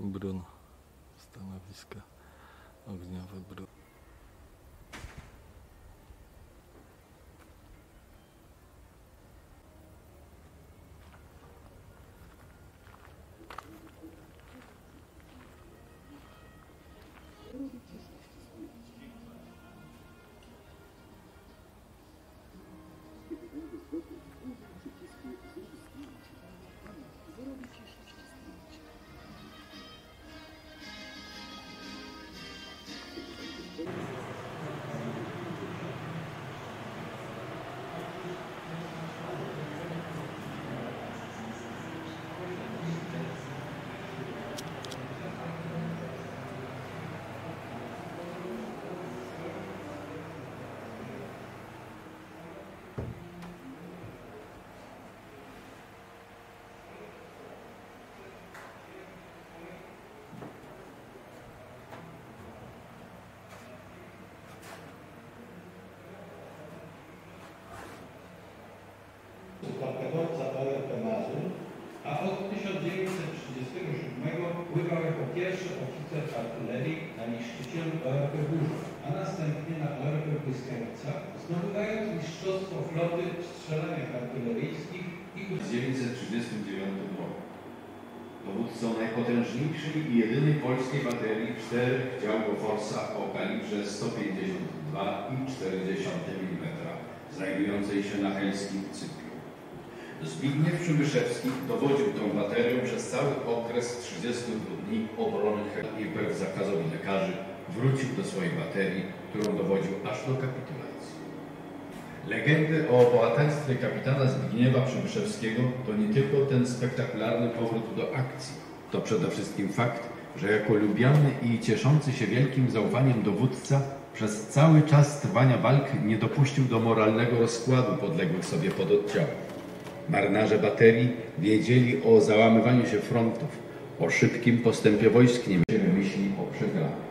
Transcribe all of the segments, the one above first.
брюн становиска огневых брюн. Upadkowca ORP Mazur, a od 1937 pływał jako pierwszy oficer artylerii na niszczycielu ORP Burza, a następnie na ORP Błyskawica, zdobywając mistrzostwo floty w strzelaniach artyleryjskich i W 1939 roku. Dowódcą najpotężniejszej i jedynej polskiej baterii czterech działu Forsa o kalibrze 152 i 40 mm, znajdującej się na helskim cyklu. Zbigniew Przybyszewski dowodził tą baterią przez cały okres 32 dni obrony i wbrew zakazowi lekarzy wrócił do swojej baterii, którą dowodził aż do kapitulacji. Legendy o bohaterstwie kapitana Zbigniewa Przybyszewskiego to nie tylko ten spektakularny powrót do akcji. To przede wszystkim fakt, że jako lubiany i cieszący się wielkim zaufaniem dowódca przez cały czas trwania walk nie dopuścił do moralnego rozkładu podległych sobie pododdziałów. Marynarze baterii wiedzieli o załamywaniu się frontów, o szybkim postępie wojsk niemieckich, myśli o przegranej.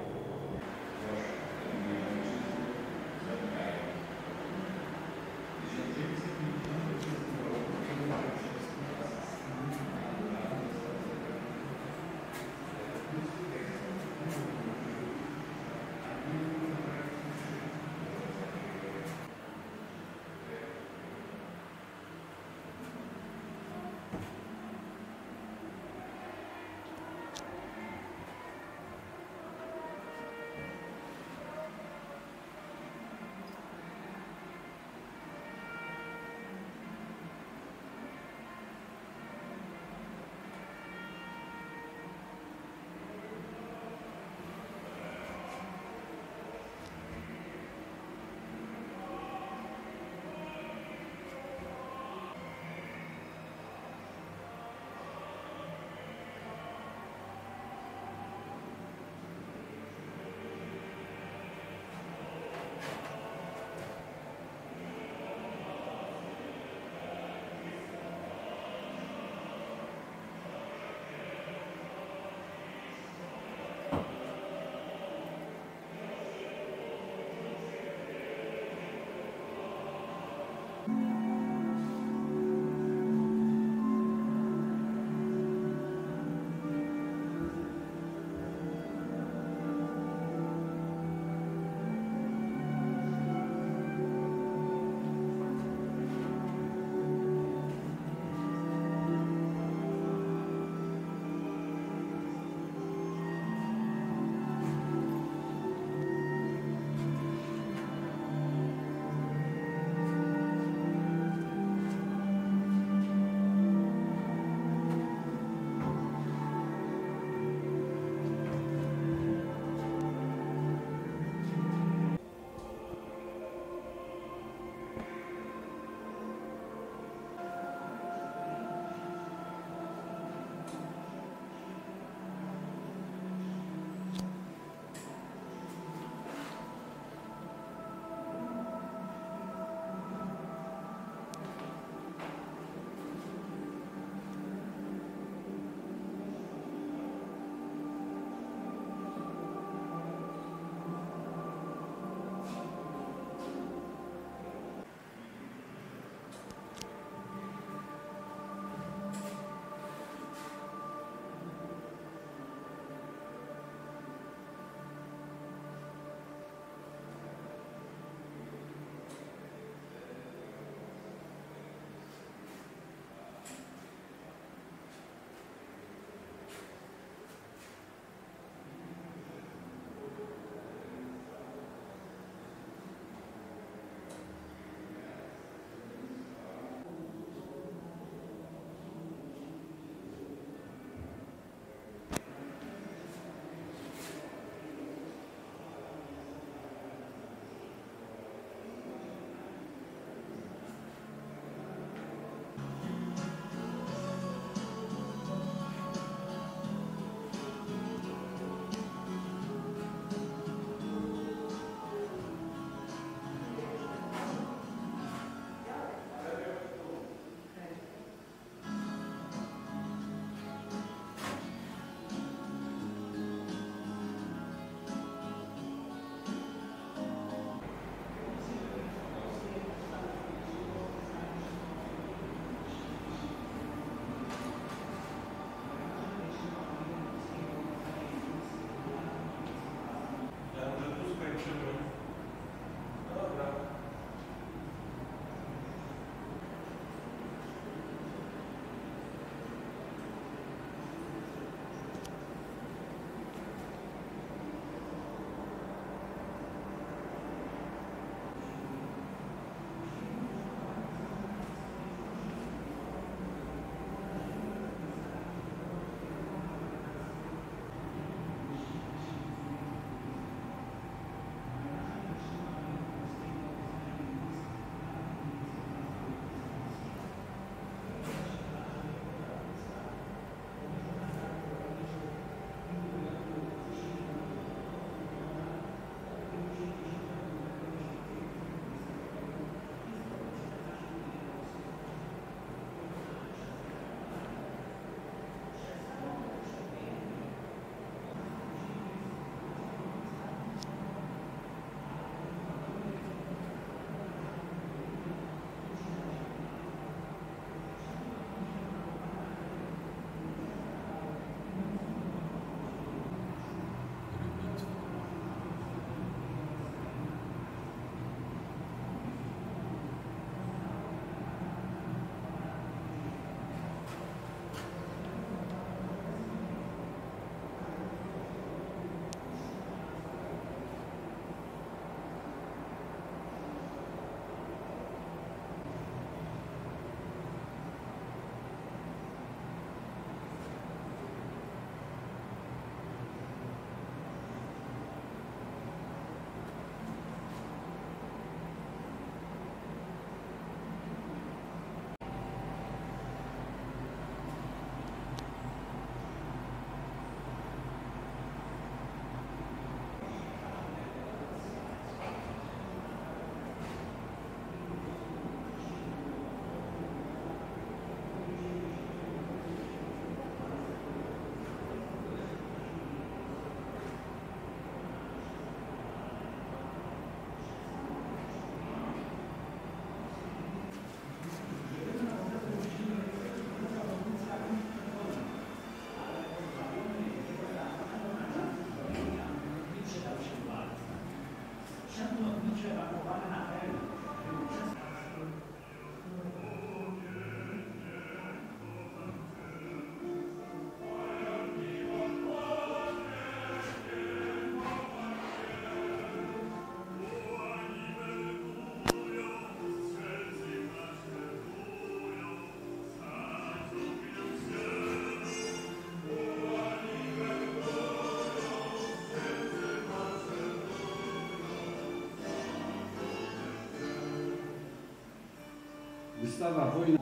Wystawa Wojny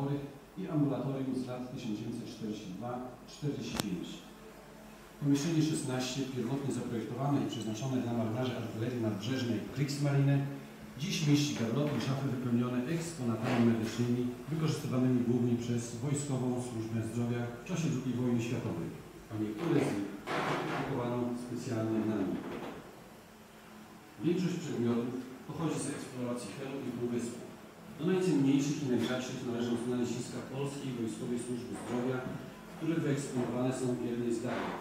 i Ambulatorium z lat 1942-45. Pomieszczenie 16, pierwotnie zaprojektowane i przeznaczone dla marynarzy artylerii nadbrzeżnej Kriegsmarine, dziś mieści gabloty i szafy wypełnione eksponatami medycznymi wykorzystywanymi głównie przez Wojskową Służbę Zdrowia w czasie II wojny światowej, a niektóre z nich opakowano specjalnie na nich. Większość przedmiotów pochodzi z eksploracji Helu i Półwyspu. Do najcenniejszych i najrzadszych należą znaleziska Polskiej Wojskowej Służby Zdrowia, które wyeksponowane są w jednej z dawek.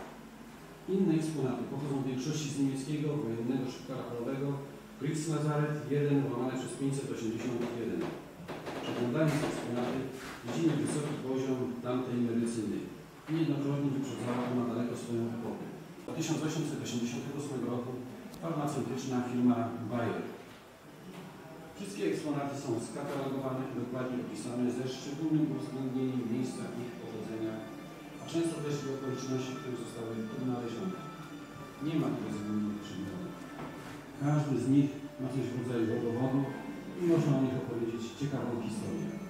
Inne eksponaty pochodzą w większości z niemieckiego wojennego szpitala polowego Kriegslazaret 1 łamane przez 581. Przeglądając eksponaty widzimy wysoki poziom tamtej medycyny. Niejednokrotnie wyprzedzała ona daleko swoją epokę. Od 1888 roku farmaceutyczna firma Bayer. Wszystkie eksponaty są skatalogowane i dokładnie opisane ze szczególnym uwzględnieniem miejsca ich pochodzenia, a często też i okoliczności, w których zostały odnalezione. Nie ma tu bezwzględnych przedmiotów. Każdy z nich ma coś w rodzaju wodowodu i można o nich opowiedzieć ciekawą historię.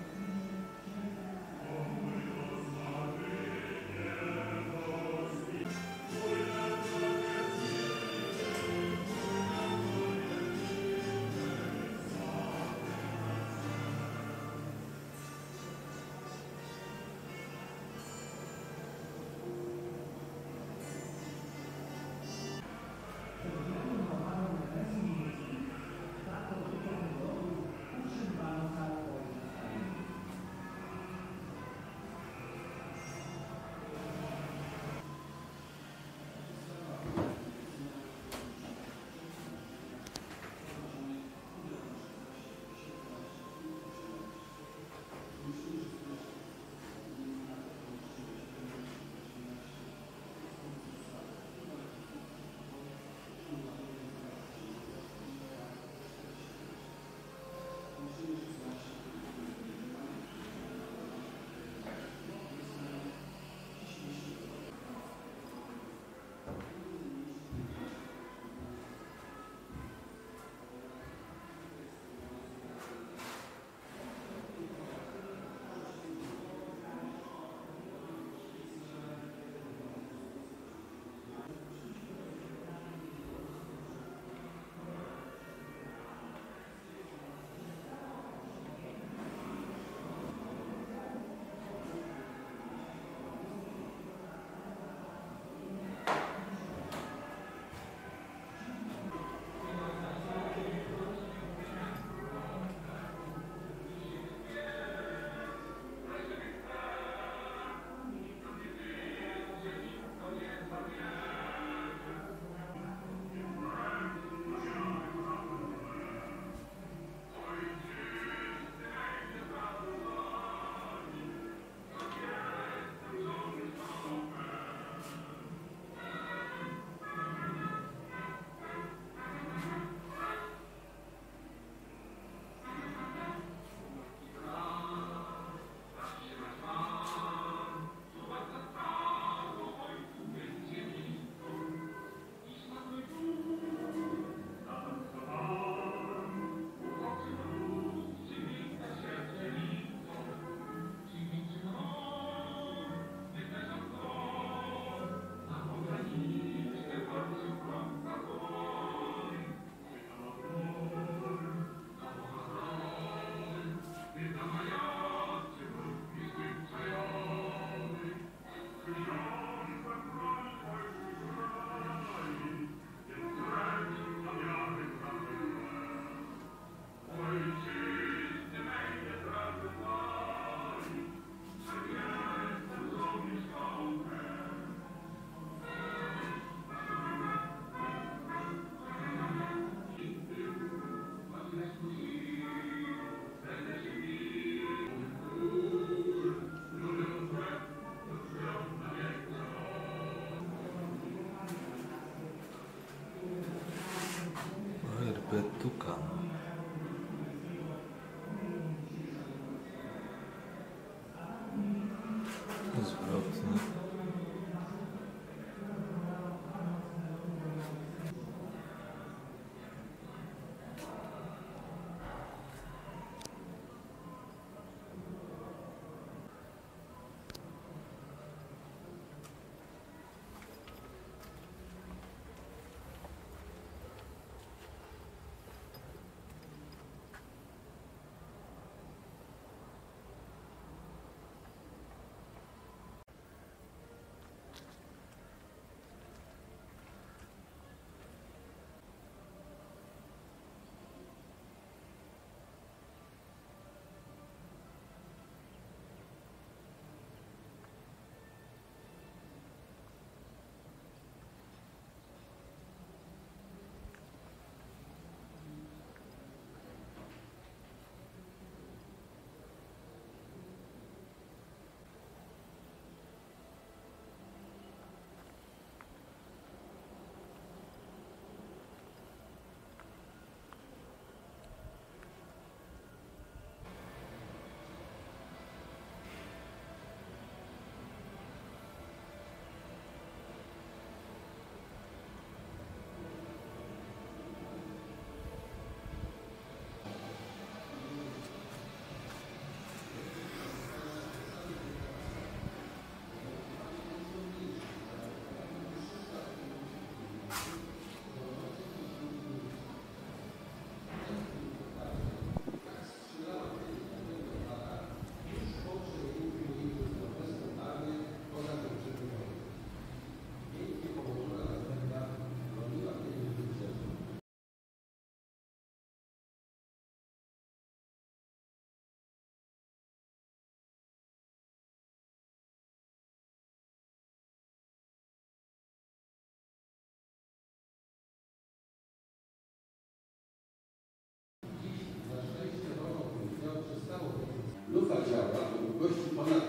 ducha działa, bo gości ponad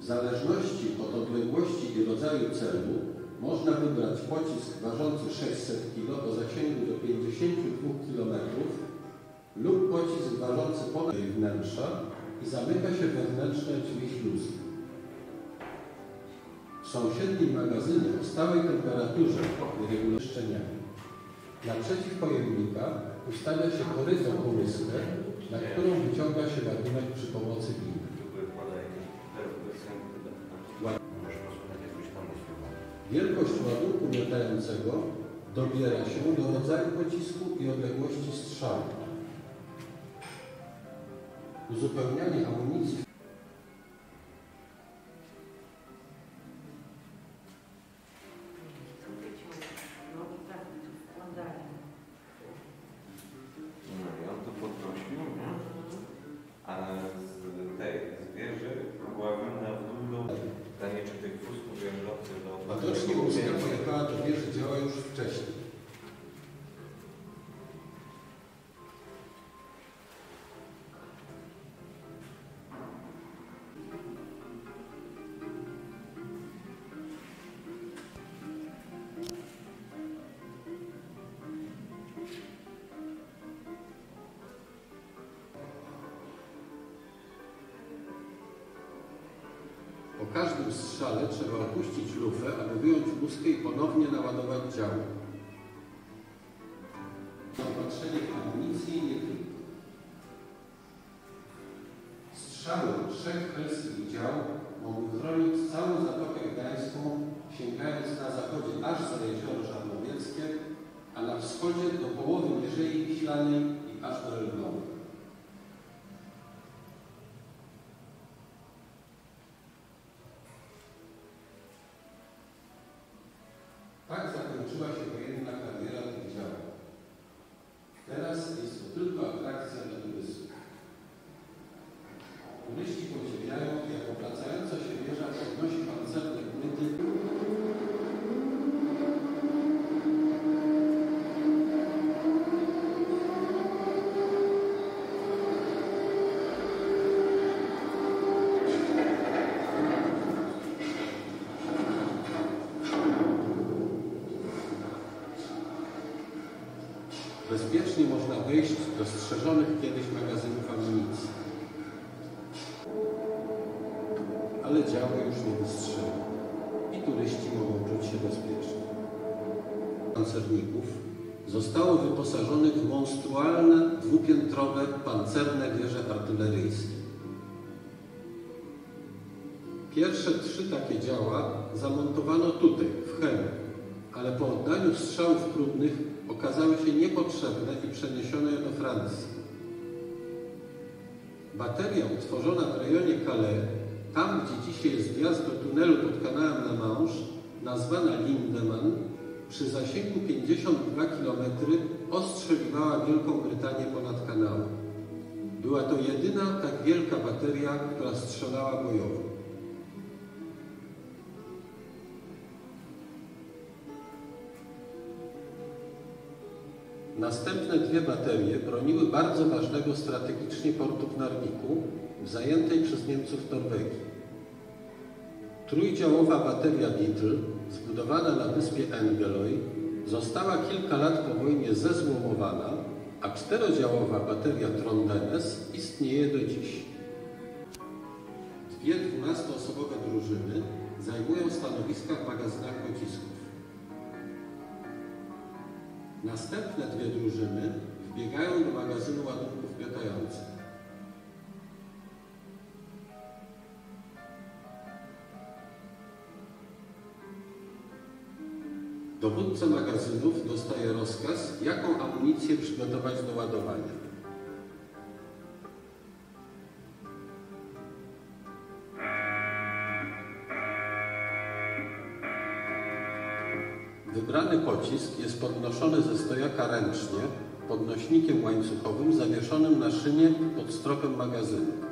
W zależności od odległości i rodzaju celu można wybrać pocisk ważący 600 kg o zasięgu do 52 km lub pocisk ważący ponad wnętrza i zamyka się wewnętrzne drzwi śluzy. W sąsiednim magazynie o stałej temperaturze i reguloszczeniami. Naprzeciw pojemnika ustawia się korytą kołyskę, na którą wyciąga się ładunek przy pomocy gliny. Wielkość ładunku miotającego dobiera się do rodzaju pocisku i odległości strzału. Uzupełnianie amunicji Każdym strzale trzeba opuścić lufę, aby wyjąć łuskę i ponownie naładować działo. Zaopatrzenie w amunicję nie. Strzały trzech helskich dział mogły chronić trzy takie działa zamontowano tutaj, w Chemie, ale po oddaniu strzałów próbnych okazały się niepotrzebne i przeniesiono je do Francji. Bateria utworzona w rejonie Calais, tam gdzie dzisiaj jest wjazd do tunelu pod kanałem La Manche, nazwana Lindemann, przy zasięgu 52 km ostrzeliwała Wielką Brytanię ponad kanałem. Była to jedyna tak wielka bateria, która strzelała bojowo. Następne dwie baterie broniły bardzo ważnego strategicznie portu w Narwiku, w zajętej przez Niemców Norwegii. Trójdziałowa bateria Beetle, zbudowana na wyspie Engeloy, została kilka lat po wojnie zezłomowana, a czterodziałowa bateria Trondenes istnieje do dziś. Dwie dwunastoosobowe drużyny zajmują stanowiska w magazynach pocisków. Następne dwie drużyny wbiegają do magazynu ładunków miotających. Dowódca magazynów dostaje rozkaz, jaką amunicję przygotować do ładowania. Pocisk jest podnoszony ze stojaka ręcznie podnośnikiem łańcuchowym zawieszonym na szynie pod stropem magazynu.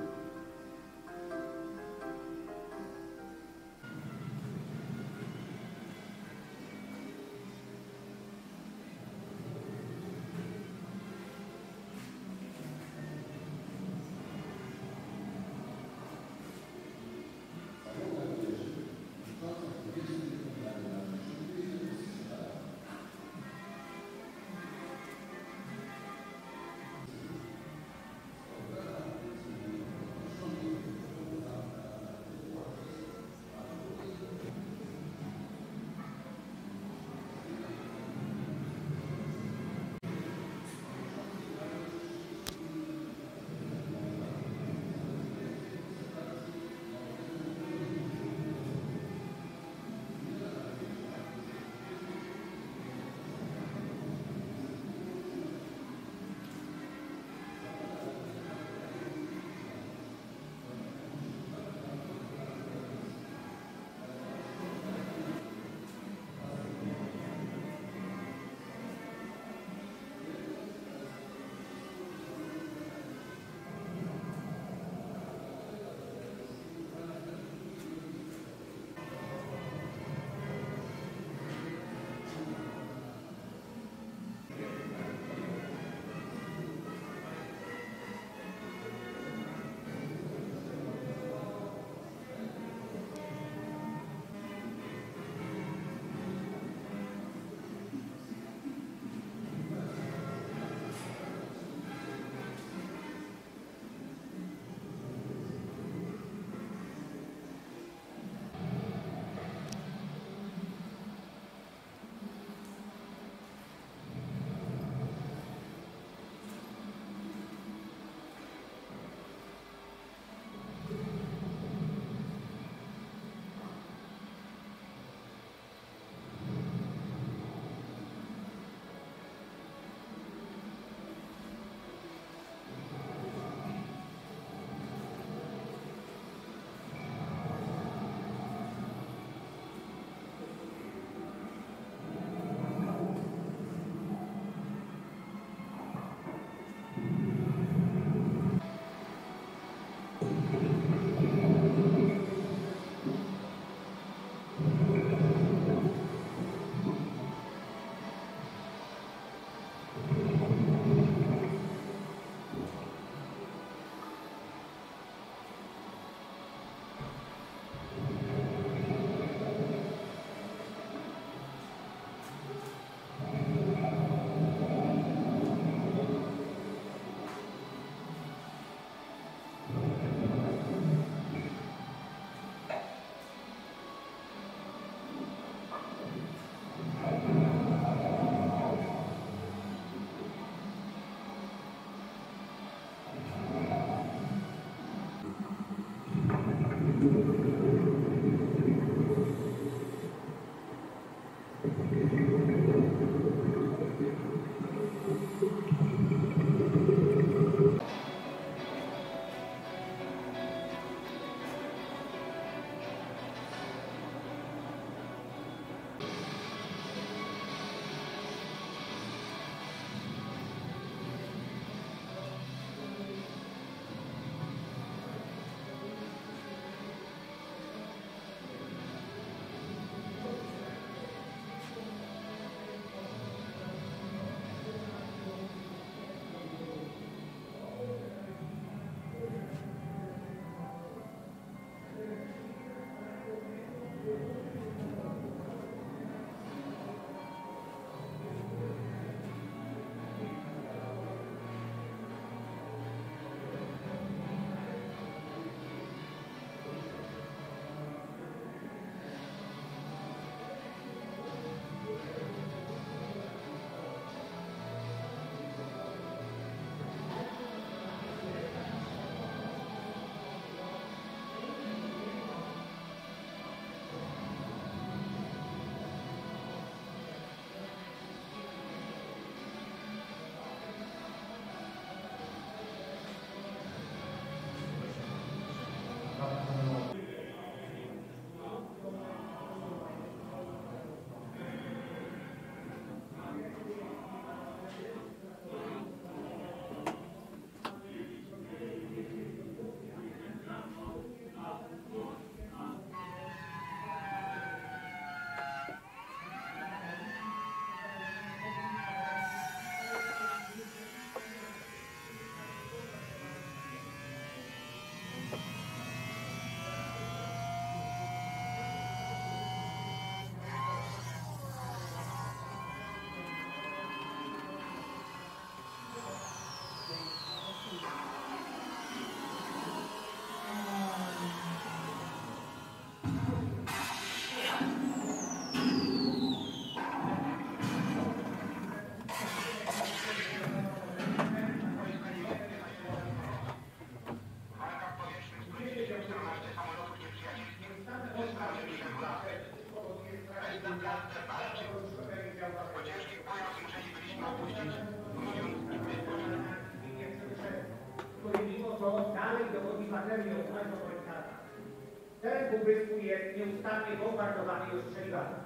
Teren półwyspu jest nieustannie bombardowany i ostrzeliwany.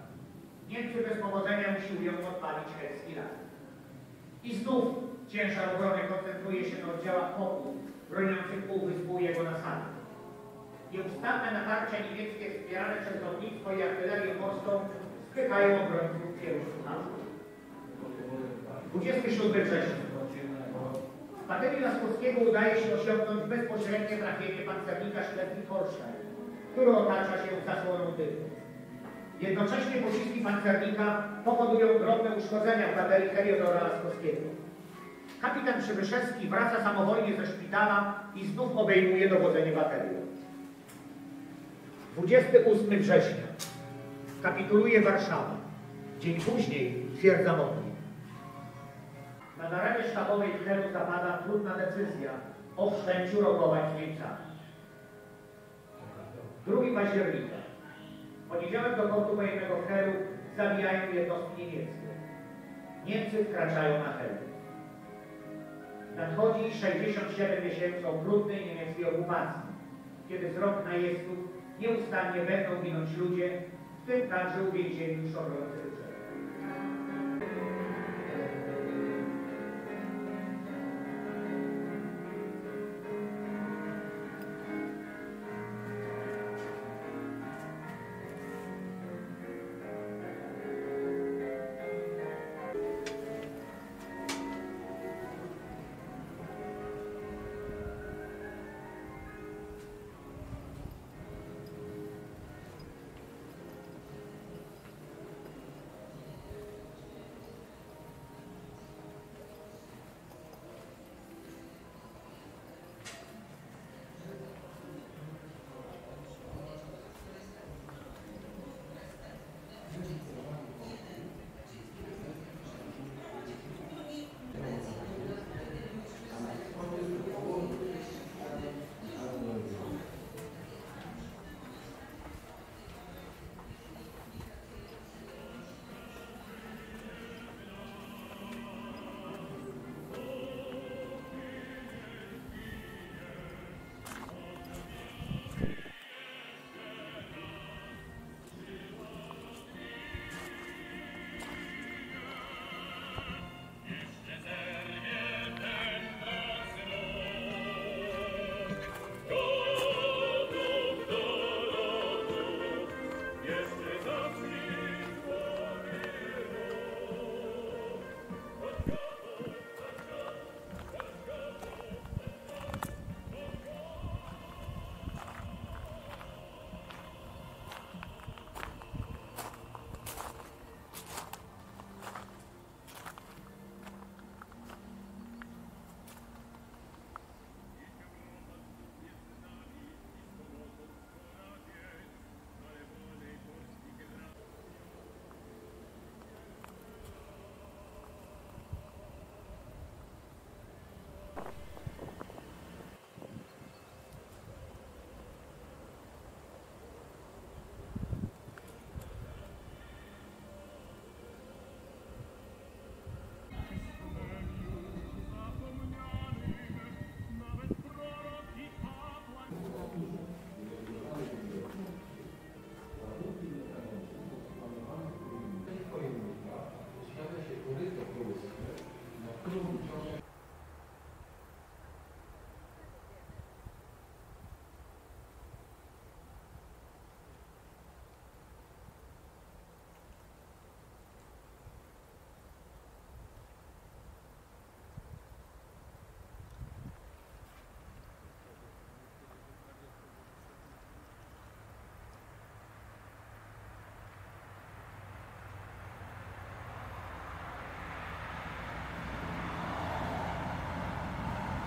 Niemcy bez powodzenia usiłują odpalić helski las. I znów ciężar obrony koncentruje się na oddziałach popów broniących półwyspu i jego nasady. Nieustanne natarcia niemieckie wspierane przez lotnictwo i artylerię morską spychają obrońców kierunku hasła. 27 września. Baterii Laskowskiego udaje się osiągnąć bezpośrednie trafienie pancernika Schleswig-Holstein, który otacza się zasłoną dymu. Jednocześnie pociski pancernika powodują drobne uszkodzenia w baterii Heliodora Laskowskiego. Kapitan Przybyszewski wraca samowolnie ze szpitala i znów obejmuje dowodzenie baterią. 28 września. Kapituluje Warszawa. Dzień później twierdza Modlin. Na naranie sztabowej w Helu zapada trudna decyzja o wszczęciu rokowań z Niemcami. 2 października. Poniedziałek do portu wojennego w Helu zabijają jednostki niemieckie. Niemcy wkraczają na Hel. Nadchodzi 67 miesięcy okrutnej niemieckiej okupacji, kiedy z rok najezdów nieustannie będą ginąć ludzie, w tym także uwięzieni już obrońcy